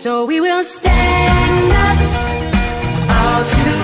So we will stand up all together,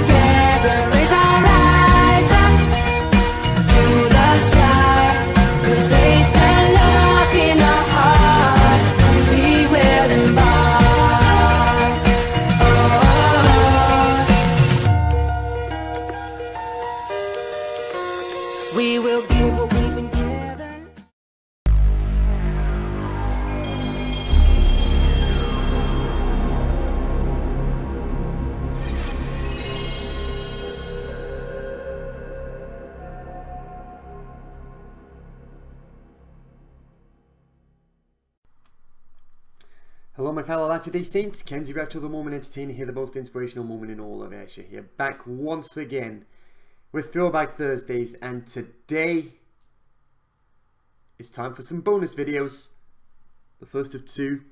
my Saints. Kenzie Retro, the Moment Entertainer here, the most inspirational moment in all of Ayrshire here. Back once again with Throwback Thursdays, and today it's time for some bonus videos. The first of two.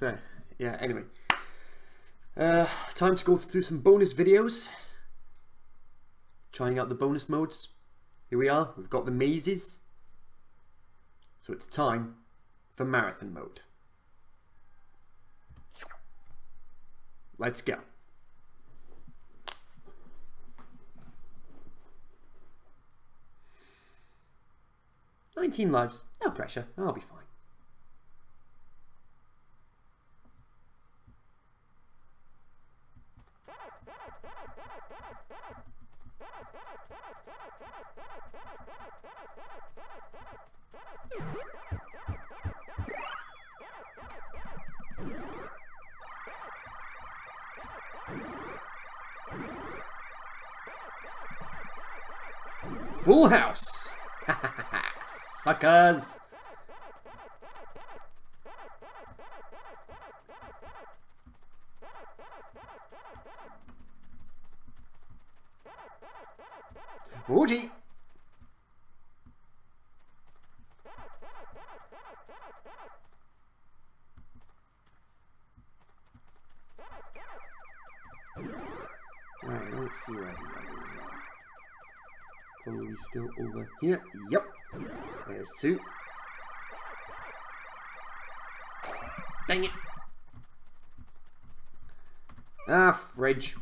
So, yeah, anyway. Uh, time to go through some bonus videos. Trying out the bonus modes. Here we are, we've got the mazes. So it's time for marathon mode. Let's go. Nineteen lives, no pressure, I'll be fine. Full house! Suckers! Orgy! Alright, let's see are. Probably still over here. Yep. There's two. Dang it. Ah, fridge.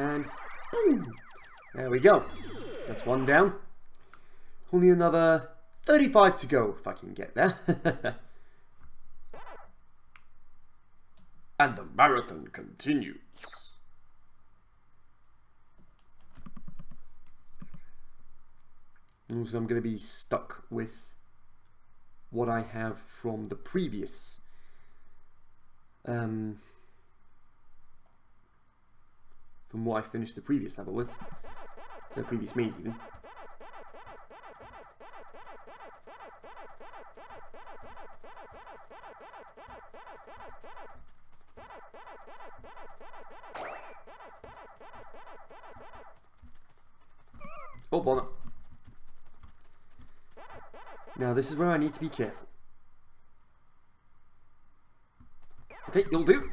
And boom! There we go. That's one down. Only another 35 to go if I can get there. and the marathon continues. Also, I'm going to be stuck with what I have from the previous um, from what I finished the previous level with. The previous maze even. Oh, bonnet. Now this is where I need to be careful. Okay, you'll do.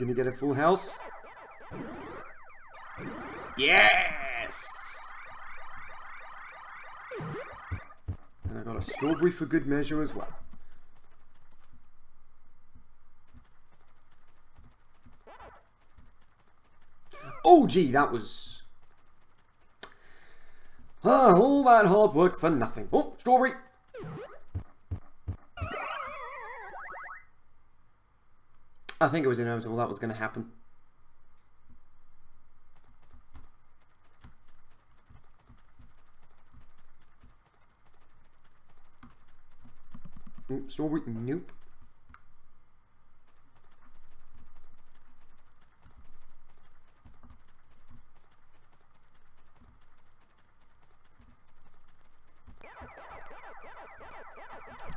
Gonna get a full house. Yes! And I got a strawberry for good measure as well. Oh, gee, that was... Ah, all that hard work for nothing. Oh, strawberry! I think it was inevitable that was going to happen. Strawberry, nope.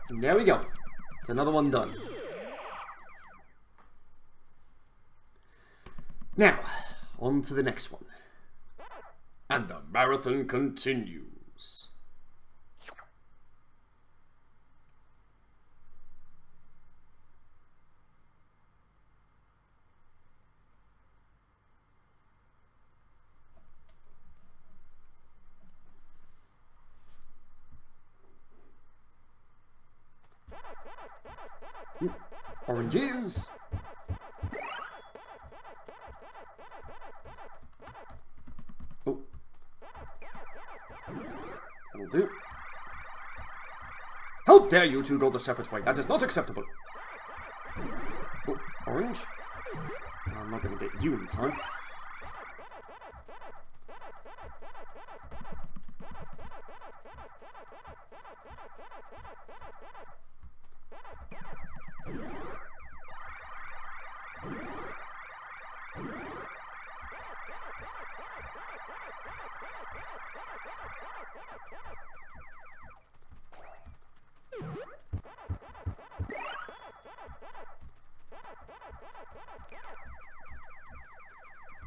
There we go. It's another one done. Now, on to the next one. And the marathon continues. Mm, Oranges. Do. How dare you two go the separate way? That is not acceptable. Oh, orange. I'm not to get you in time.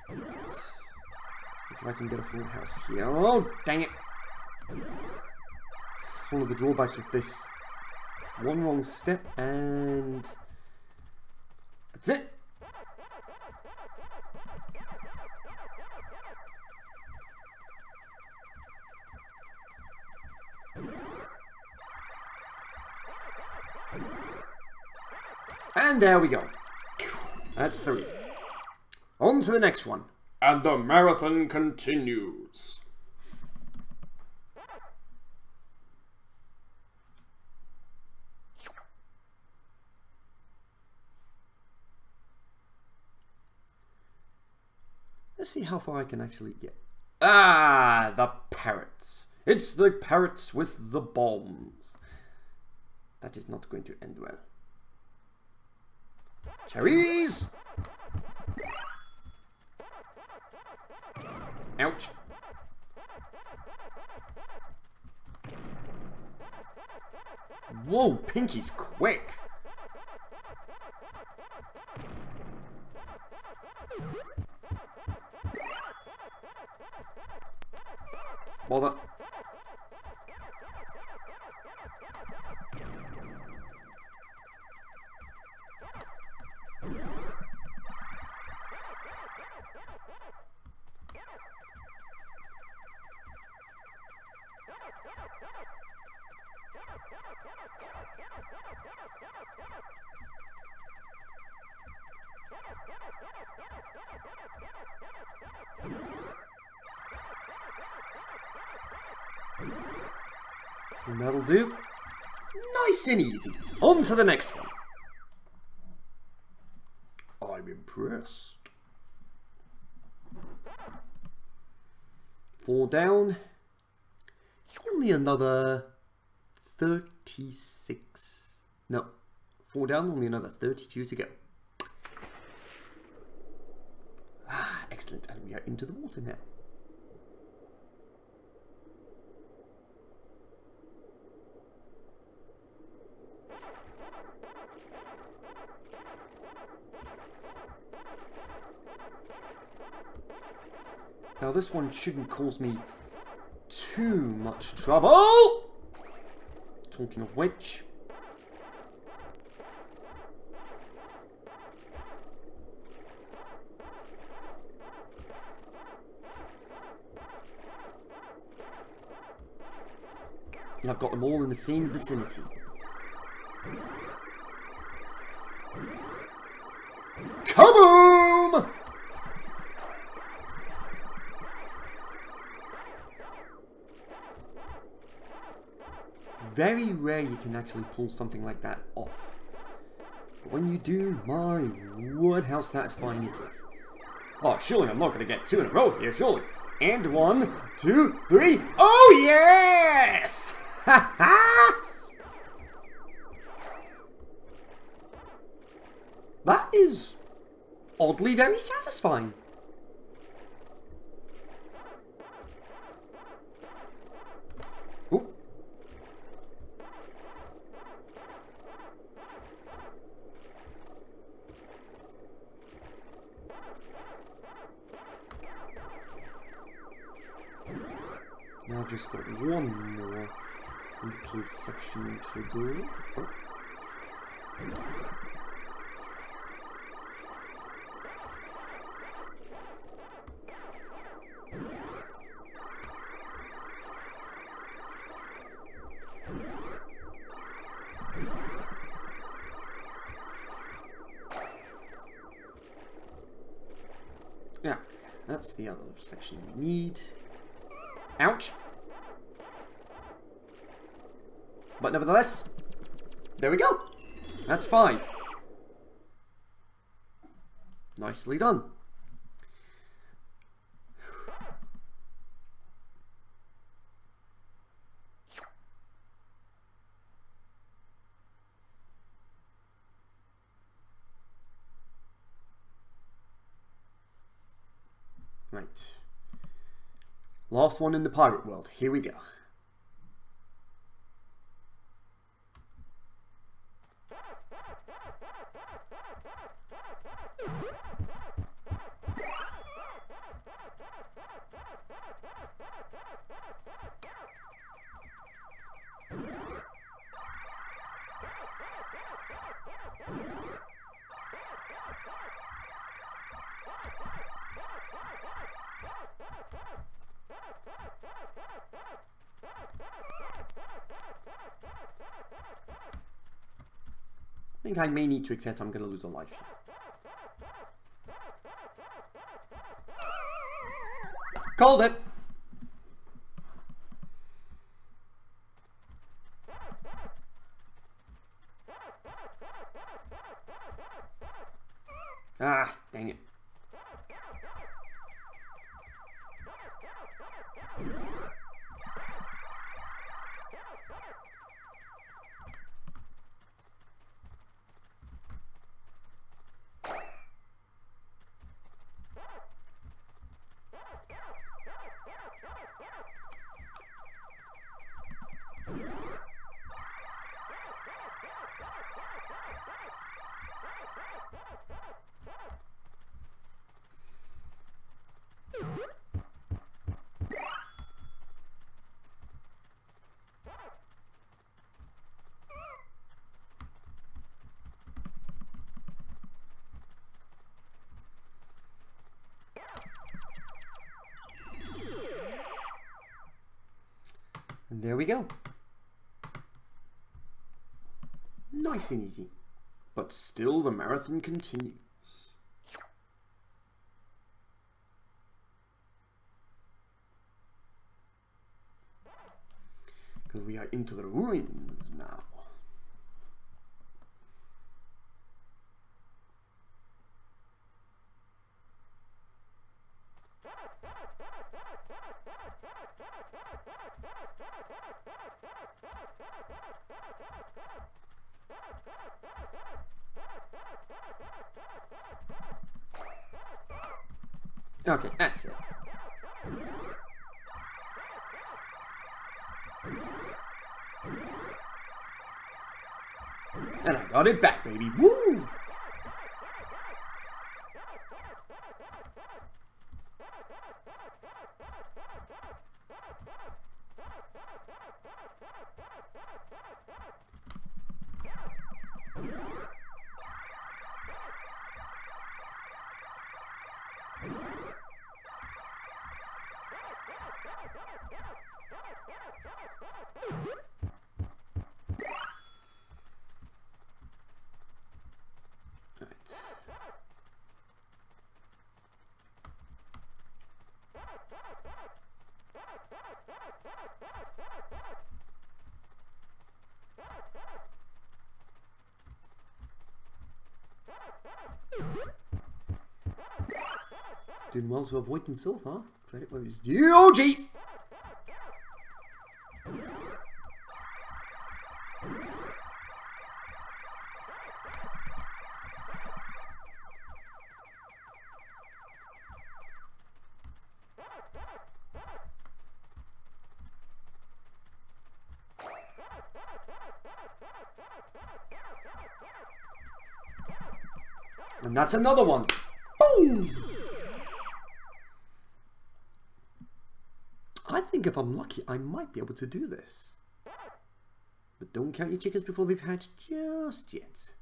See if I can get a full house here. Oh, dang it! It's one of the drawbacks with this. One wrong step and... That's it! And there we go. That's three. On to the next one. And the marathon continues. Let's see how far I can actually get. Ah, the parrots. It's the parrots with the bombs. That is not going to end well. Cherries! Ouch. Whoa, Pinky's quick. Bother. And that'll do. Nice and easy. On to the next one. I'm impressed. Four down. Only another 36. No. Four down, only another 32 to go. Ah, excellent. And we are into the water now. Now this one shouldn't cause me too much trouble. Talking of which. And I've got them all in the same vicinity. Kaboom! Very rare you can actually pull something like that off. But when you do, my word, how satisfying it is. Oh, surely I'm not going to get two in a row here, surely. And one, two, three. Oh, yes! Ha ha! That is oddly very satisfying. Now I've just got one more little section to do. Oh. Nevertheless, there we go. That's fine. Nicely done. Right. Last one in the pirate world. Here we go. Think I may need to accept I'm going to lose a life. Called it! Ah, dang it. There we go. Nice and easy. But still the marathon continues. Because we are into the ruins It back, baby. Woo! Right. Doing well to avoid them so far. Credit where it's due. OG! And that's another one. I'm lucky, I might be able to do this. But don't count your chickens before they've hatched just yet.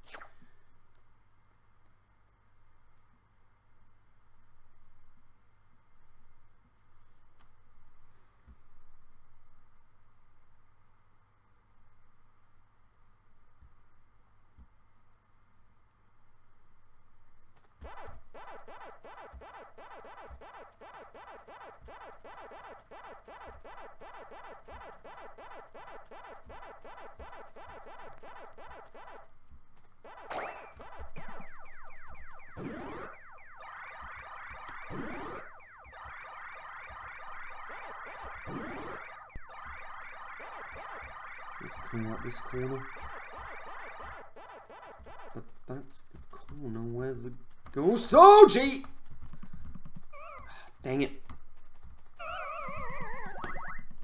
Clean up this corner. But that's the corner where the go Soji! Oh, ah, dang it.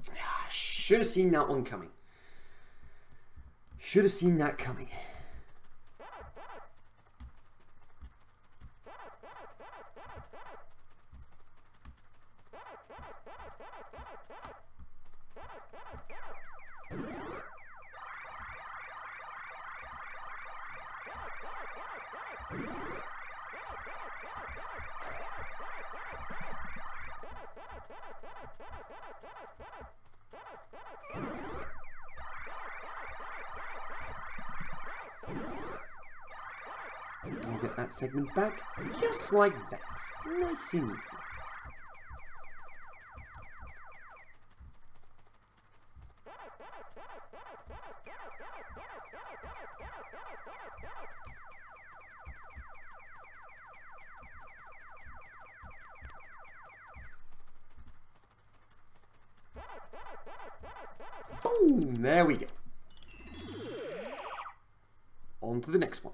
Ah, Should have seen that one coming. Should have seen that coming. That segment back just like that. Nice and easy. Boom! There we go. On to the next one.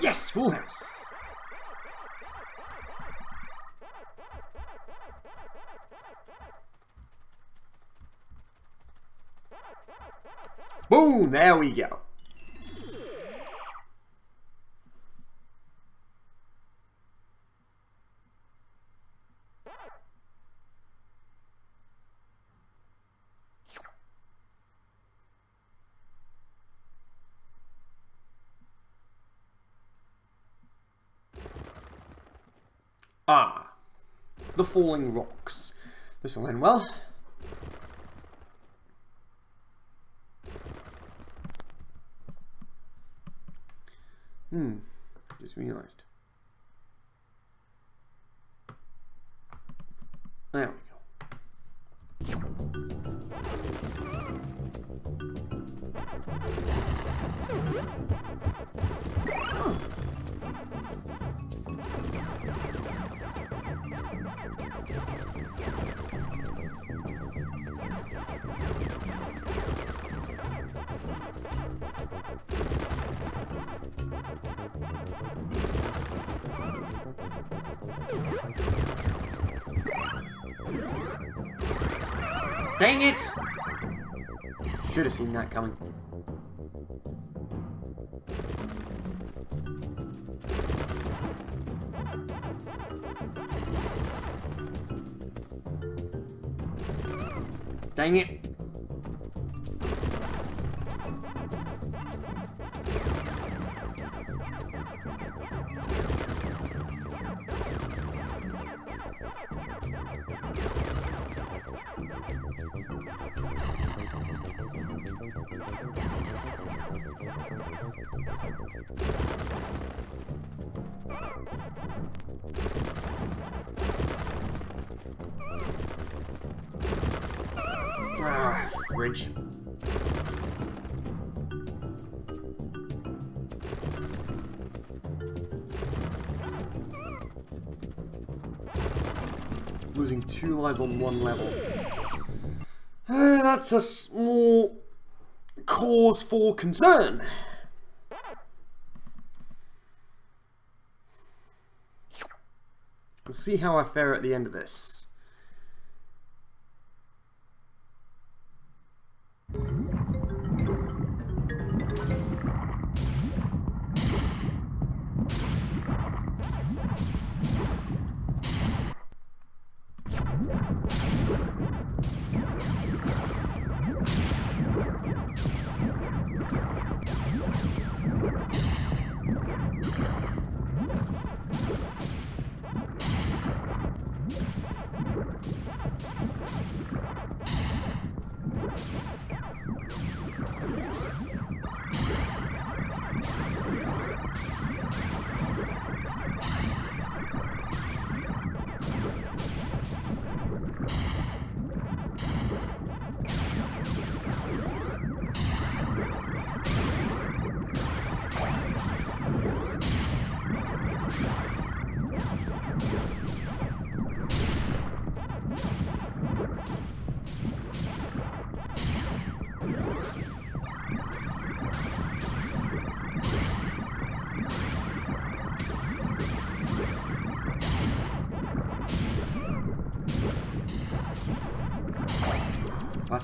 Yes, full house. Boom, there we go. Ah, the falling rocks. This will end well. Dang it! Should have seen that coming. Dang it! On one level. Uh, that's a small cause for concern. We'll see how I fare at the end of this.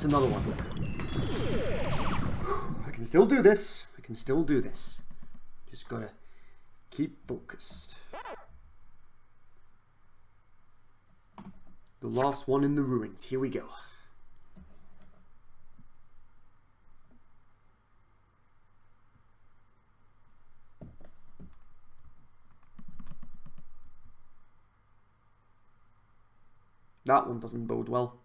That's another one. I can still do this. I can still do this. Just gotta keep focused. The last one in the ruins. Here we go. That one doesn't bode well.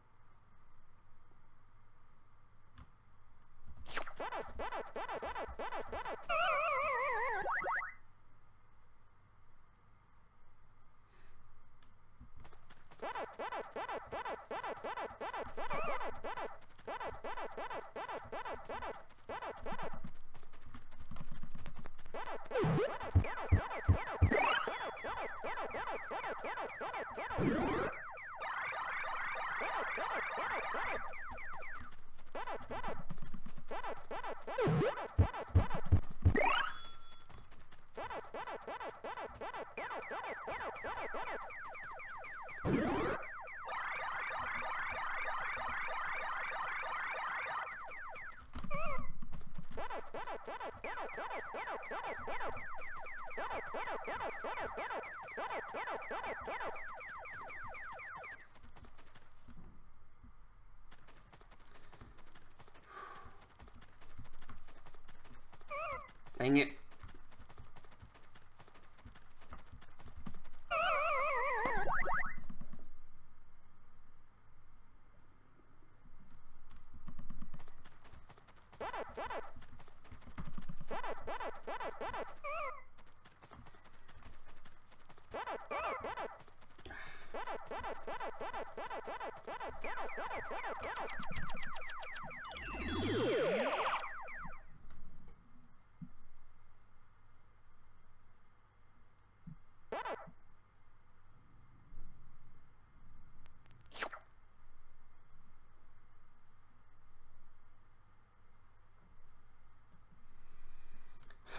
Dang it.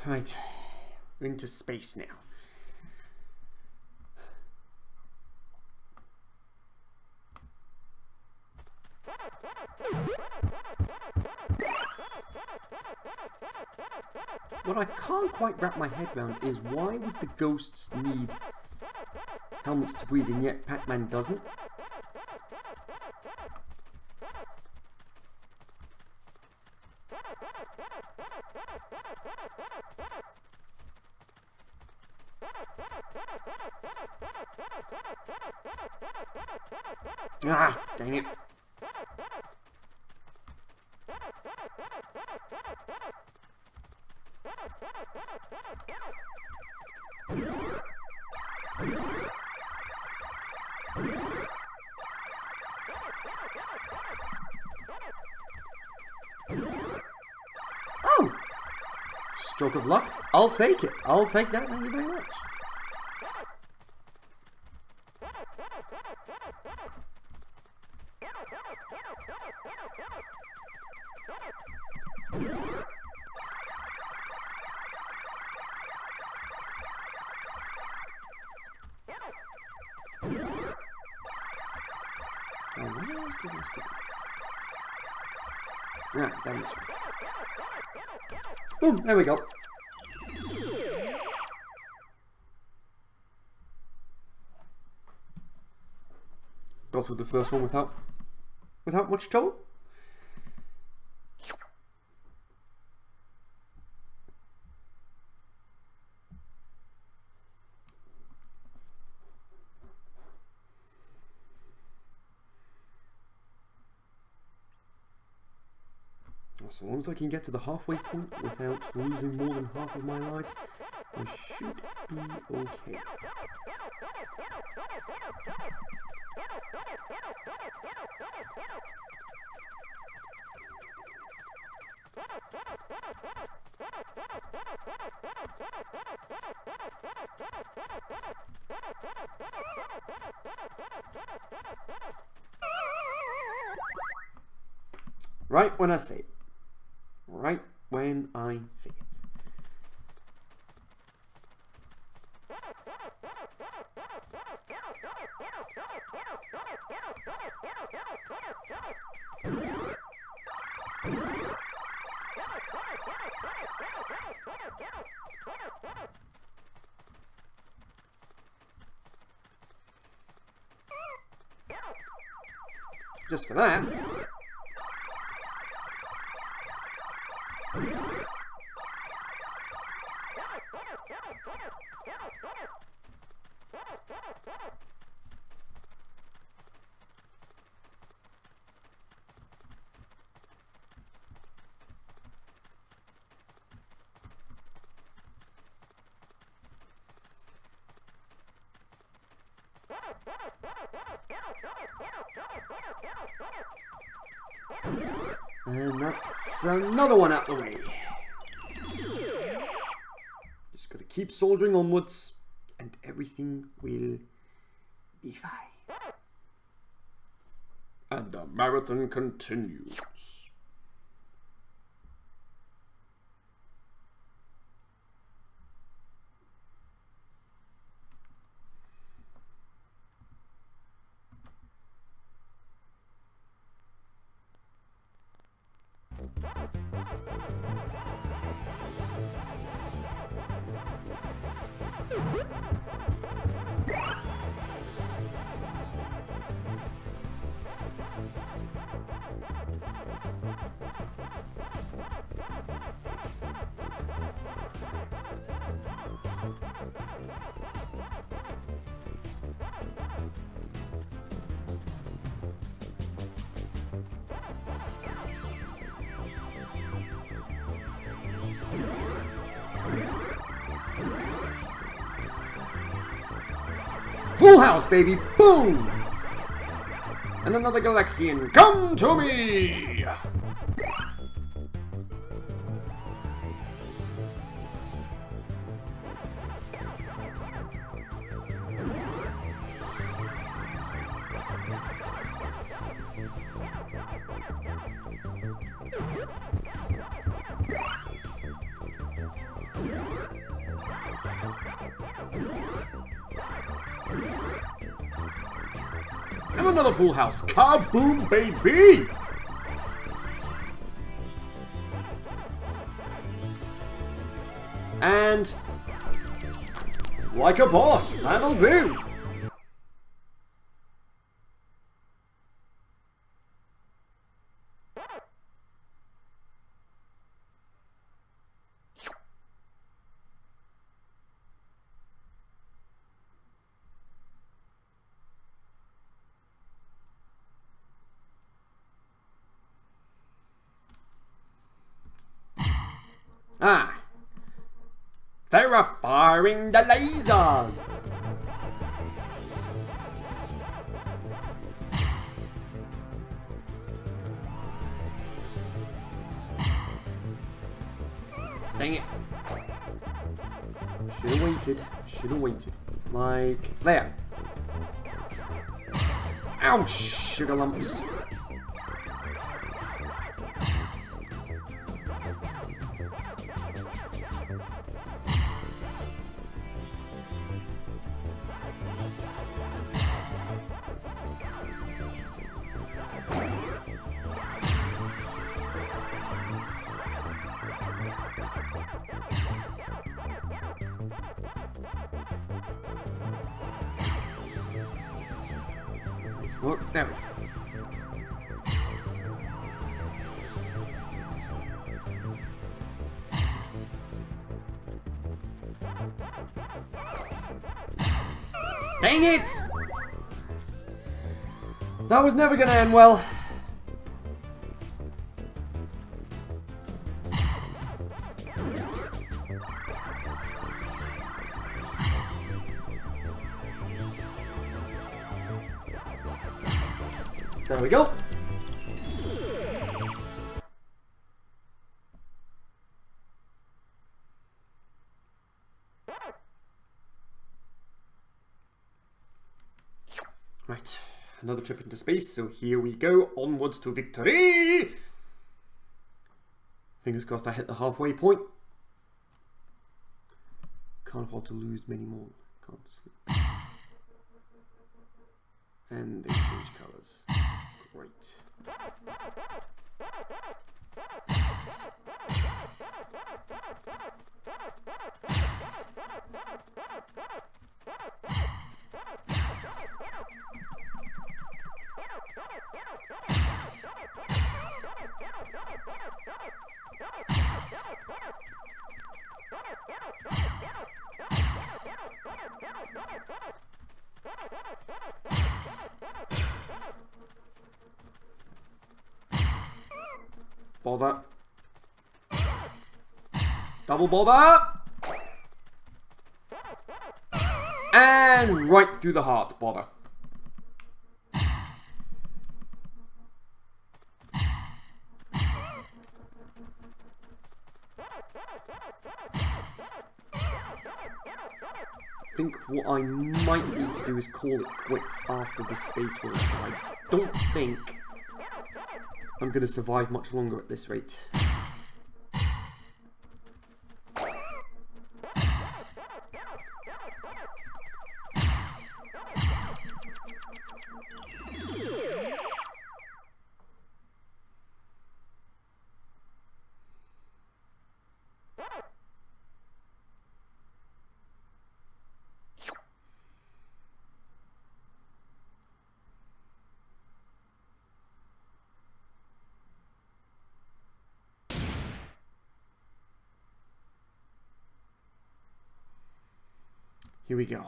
Right. We're into space now. What I can't quite wrap my head around is why would the ghosts need helmets to breathe and yet Pac-Man doesn't? Luck. I'll take it. I'll take that. Thank you very much. Oh, where's the rest of it? Ah, down this way. Boom, there we go. Go through the first one without without much trouble. As long as I can get to the halfway point without losing more than half of my life, I should be okay. Right when I say Just for that. Another one out the way. Just gotta keep soldiering onwards, and everything will be fine. And the marathon continues. Full house, baby! Boom! And another Galaxian, come to me! Full house. Kaboom, baby! And... Like a boss, that'll do! Ah! They're firing the lasers! Dang it. Should have waited. Should have waited. Like there. Ow, sugar lumps. Was never gonna end well. There we go. Right, another trip into space, so here we go, onwards to victory! Fingers crossed I hit the halfway point. Can't afford to lose many more. Can't. And they change colours. Great. Bother. Double bother. And right through the heart, bother. I think what I might need to do is call it quits after the space war because I don't think I'm going to survive much longer at this rate. Here we go.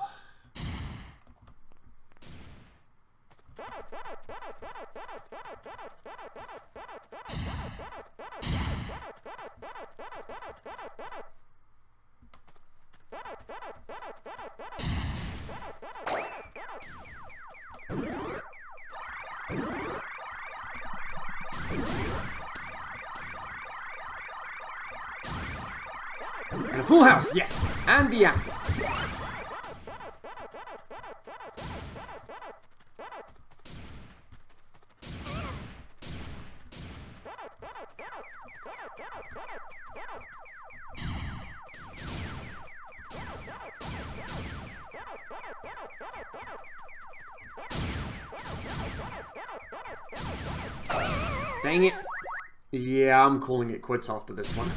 And a full house, yes! And the apple. I'm calling it quits after this one.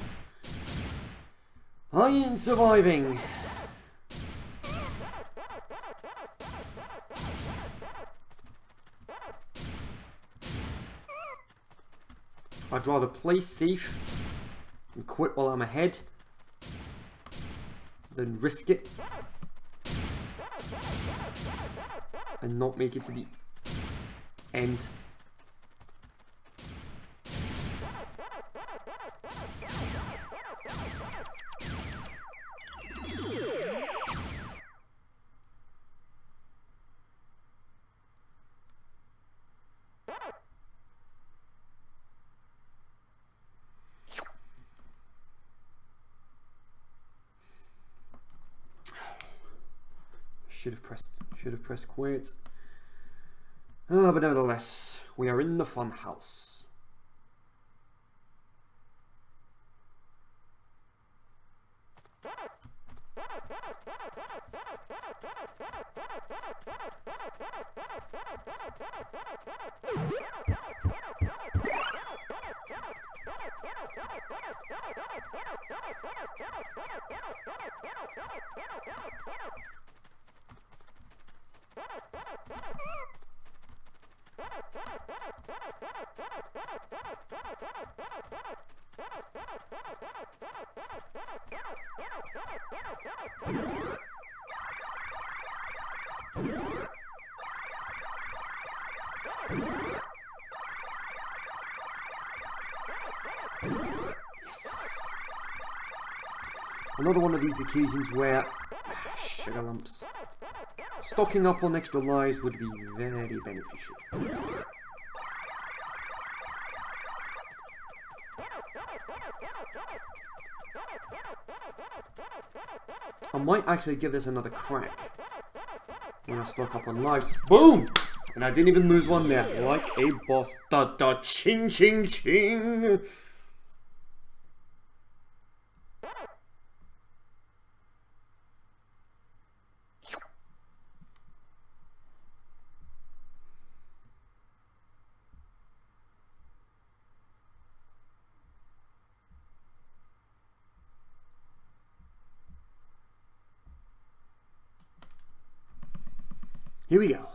I ain't surviving. I'd rather play safe and quit while I'm ahead than risk it and not make it to the end. Pressed quit. Ah, but nevertheless, we are in the fun house. Yes. Another one of these occasions where ah, sugar lumps. Stocking up on extra lives would be very beneficial. I might actually give this another crack when I stock up on lives. Boom! And I didn't even lose one there. Like a boss. Da da ching ching ching. Here we go.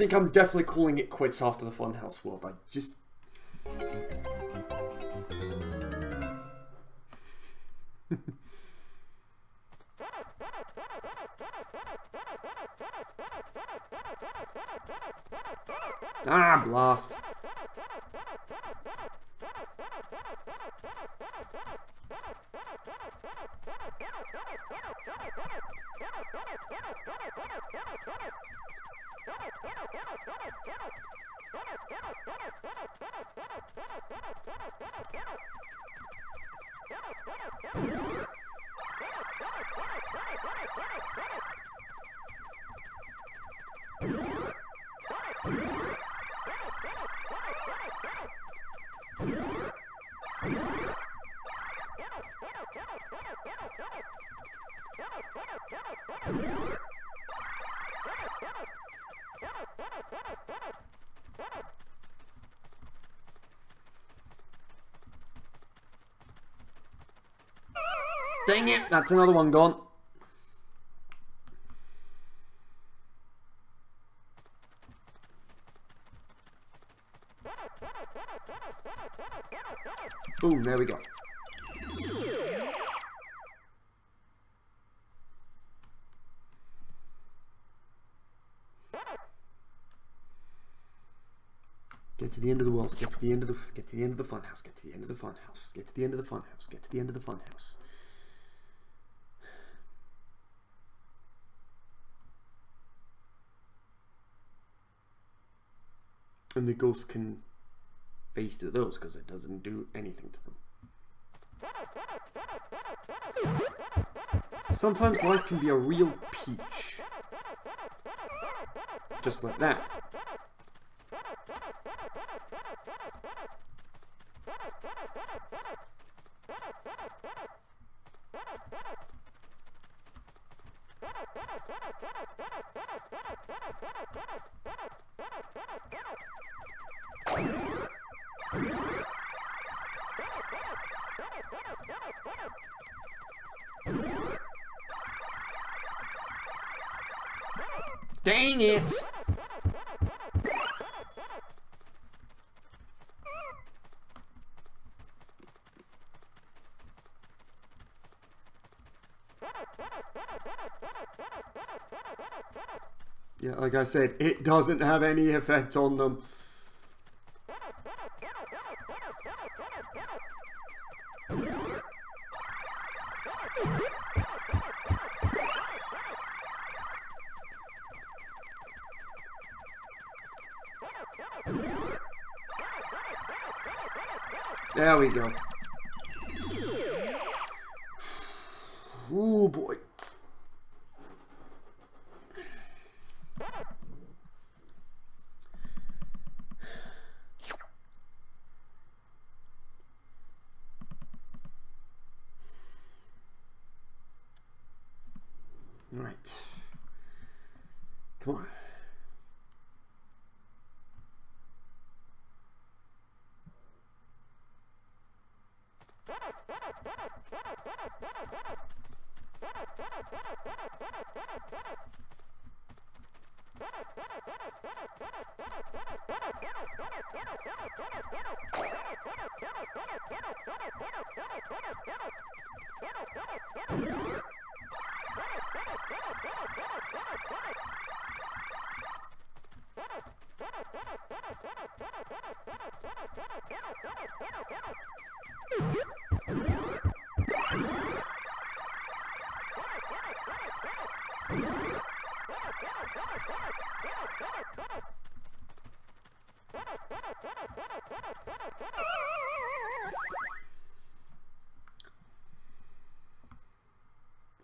Think I'm definitely calling it quits after the Funhouse World. I just. Yeah. Dang it, that's another one gone. Boom, there we go. Get to the end of the world. Get to the end of the get to the end of the funhouse. Get to the end of the funhouse. Get to the end of the funhouse. Get to the end of the funhouse. The ghost can face through those because it doesn't do anything to them. Sometimes life can be a real peach. Just like that. Dang it! Yeah, like I said, it doesn't have any effect on them. We go.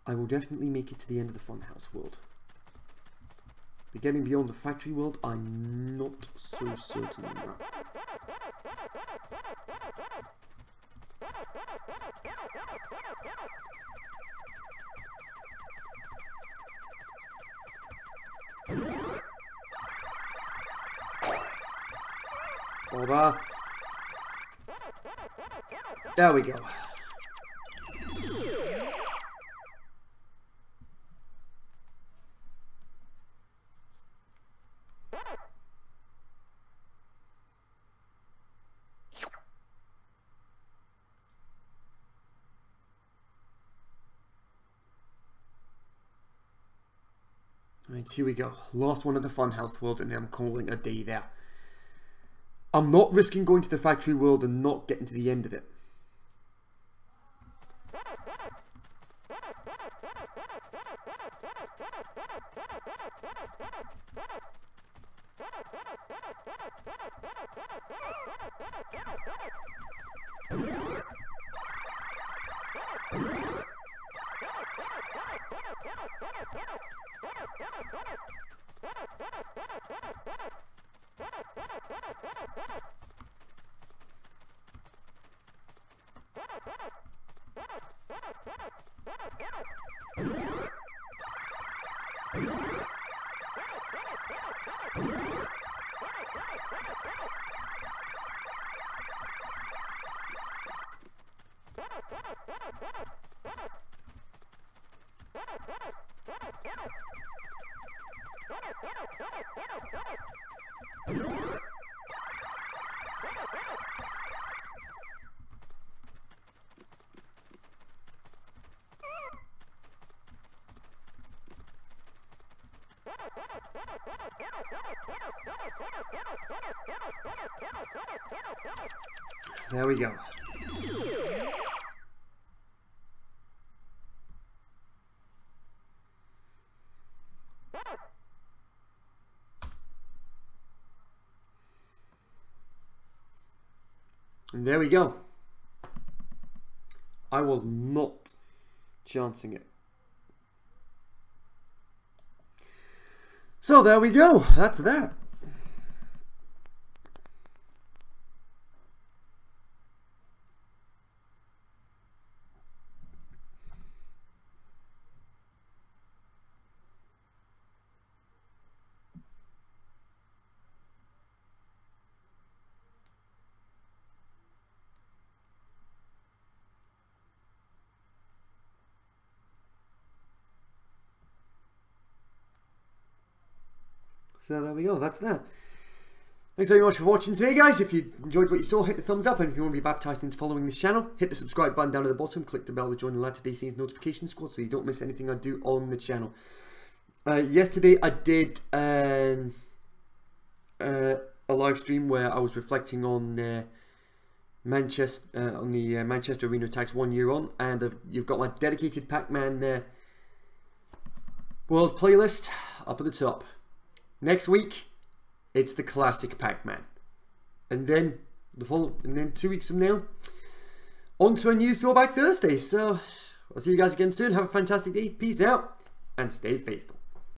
I will definitely make it to the end of the funhouse world. But getting beyond the factory world, I'm not so certain on that. Bother. There we go. Right, here we go. Last one of the Funhouse World, and I'm calling a day there. I'm not risking going to the Factory World and not getting to the end of it. There we go. And there we go. I was not chancing it. So there we go. That's that. So there we go, that's that. Thanks very much for watching today guys. If you enjoyed what you saw, hit the thumbs up and if you want to be baptized into following this channel, hit the subscribe button down at the bottom, click the bell to join the Latter-day Saints notification squad so you don't miss anything I do on the channel. Uh, yesterday I did um, uh, a live stream where I was reflecting on uh, Manchester uh, on the uh, Manchester Arena Attacks one year on and I've, you've got my dedicated Pac-Man uh, world playlist up at the top. Next week, it's the classic Pac-Man, and then the follow, and then two weeks from now, on to a new Throwback Thursday. So, I'll see you guys again soon. Have a fantastic day. Peace out, and stay faithful.